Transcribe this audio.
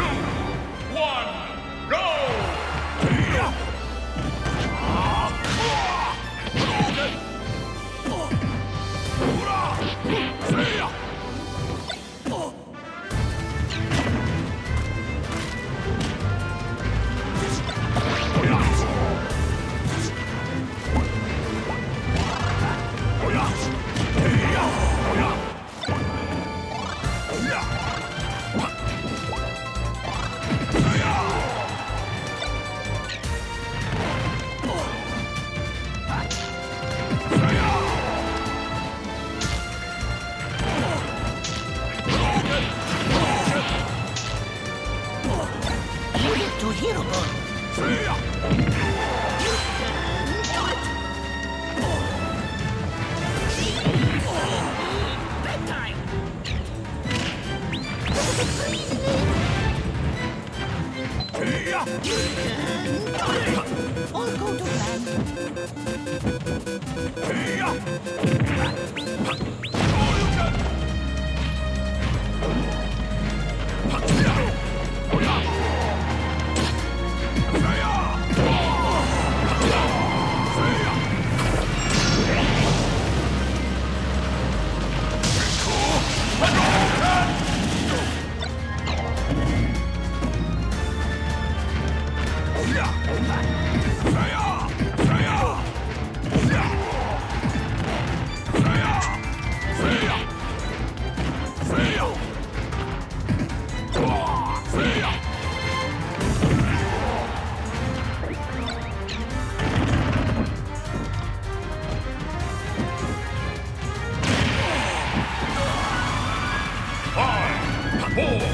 two. to Hirobon. Bedtime! Freeze me! All go to plan. Four.